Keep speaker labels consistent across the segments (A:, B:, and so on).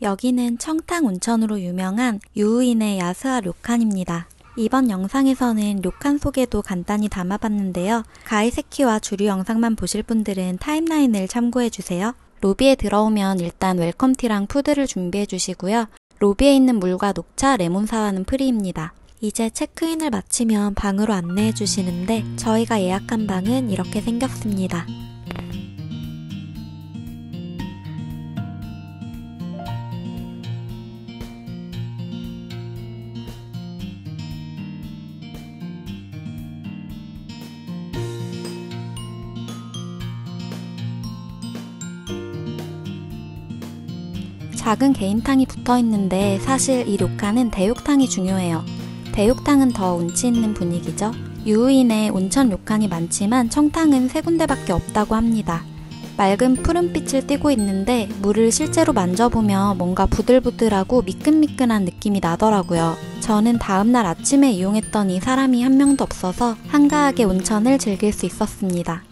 A: 여기는 청탕 온천으로 유명한 유후인의 야스하 료칸입니다. 이번 영상에서는 료칸 소개도 간단히 담아봤는데요. 가이세키와 주류 영상만 보실 분들은 타임라인을 참고해주세요. 로비에 들어오면 일단 welcome tea랑 food를 준비해 주시고요. 로비에 있는 물과 녹차, 레몬 사와는 free입니다. 이제 체크인을 마치면 방으로 안내해 주시는데 저희가 예약한 방은 이렇게 생겼습니다. 작은 개인탕이 붙어 있는데 사실 이 료칸은 대육탕이 중요해요. 대육탕은 더 운치 있는 분위기죠. 유우인에 온천 료칸이 많지만 청탕은 세 군데밖에 없다고 합니다. 맑은 푸른빛을 띠고 있는데 물을 실제로 만져보면 뭔가 부들부들하고 미끈미끈한 느낌이 나더라고요. 저는 다음날 아침에 이용했더니 사람이 한 명도 없어서 한가하게 온천을 즐길 수 있었습니다.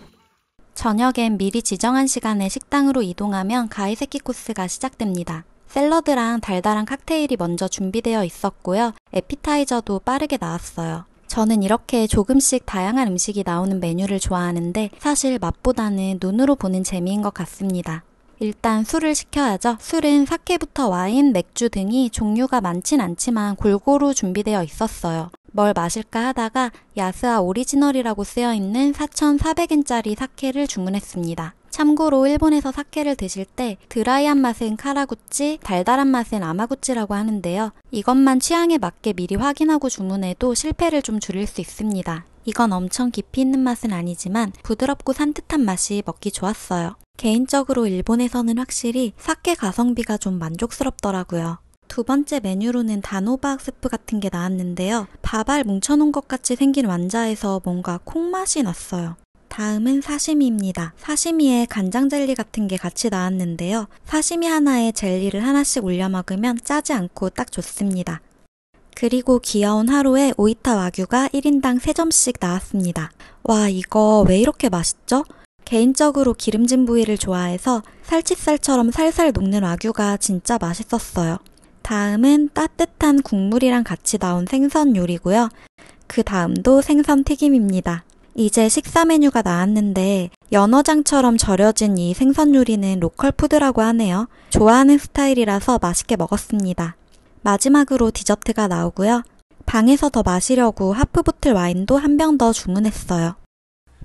A: 저녁엔 미리 지정한 시간에 식당으로 이동하면 가이세키 코스가 시작됩니다. 샐러드랑 달달한 칵테일이 먼저 준비되어 있었고요. 에피타이저도 빠르게 나왔어요. 저는 이렇게 조금씩 다양한 음식이 나오는 메뉴를 좋아하는데 사실 맛보다는 눈으로 보는 재미인 것 같습니다. 일단 술을 시켜야죠. 술은 사케부터 와인, 맥주 등이 종류가 많진 않지만 골고루 준비되어 있었어요. 뭘 마실까 하다가 야스아 오리지널이라고 쓰여 있는 4,400엔짜리 사케를 주문했습니다. 참고로 일본에서 사케를 드실 때 드라이한 맛은 카라구찌, 달달한 맛은 아마구찌라고 하는데요. 이것만 취향에 맞게 미리 확인하고 주문해도 실패를 좀 줄일 수 있습니다. 이건 엄청 깊이 있는 맛은 아니지만 부드럽고 산뜻한 맛이 먹기 좋았어요. 개인적으로 일본에서는 확실히 사케 가성비가 좀 만족스럽더라고요. 두 번째 메뉴로는 단호박 스프 같은 게 나왔는데요. 밥알 뭉쳐놓은 것 같이 생긴 완자에서 뭔가 콩맛이 났어요. 다음은 사시미입니다. 사시미에 간장 젤리 같은 게 같이 나왔는데요. 사시미 하나에 젤리를 하나씩 올려 먹으면 짜지 않고 딱 좋습니다. 그리고 귀여운 하루에 오이타 와규가 1인당 3점씩 나왔습니다. 와, 이거 왜 이렇게 맛있죠? 개인적으로 기름진 부위를 좋아해서 살치살처럼 살살 녹는 와규가 진짜 맛있었어요. 다음은 따뜻한 국물이랑 같이 나온 생선 요리고요. 그 다음도 생선 튀김입니다. 이제 식사 메뉴가 나왔는데 연어장처럼 절여진 이 생선 요리는 로컬 푸드라고 하네요. 좋아하는 스타일이라서 맛있게 먹었습니다. 마지막으로 디저트가 나오고요. 방에서 더 마시려고 half bottle 와인도 한 병 더 주문했어요.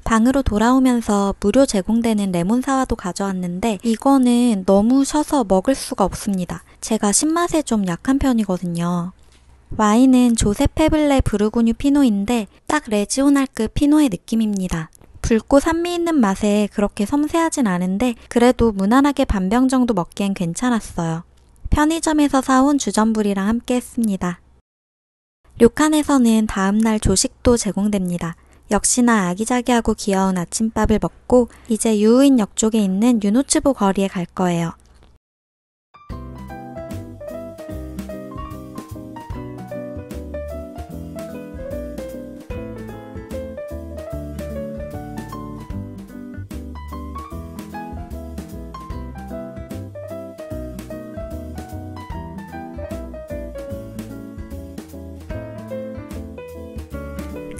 A: 방으로 돌아오면서 무료 제공되는 레몬 사와도 가져왔는데 이거는 너무 셔서 먹을 수가 없습니다. 제가 신맛에 좀 약한 편이거든요. 와인은 조세 페블레 브르고뉴 피노인데 딱 레지오날급 피노의 느낌입니다. 붉고 산미 있는 맛에 그렇게 섬세하진 않은데 그래도 무난하게 반병 정도 먹기엔 괜찮았어요. 편의점에서 사온 주전부리랑 함께 했습니다. 료칸에서는 다음날 조식도 제공됩니다. 역시나 아기자기하고 귀여운 아침밥을 먹고 이제 유우인 역 쪽에 있는 유노츠보 거리에 갈 거예요.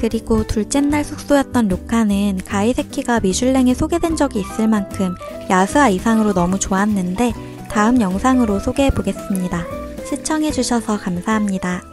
A: 그리고 둘째 날 숙소였던 료카는 가이세키가 미슐랭에 소개된 적이 있을 만큼 야스아 이상으로 너무 좋았는데 다음 영상으로 소개해 보겠습니다. 시청해주셔서 감사합니다.